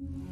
you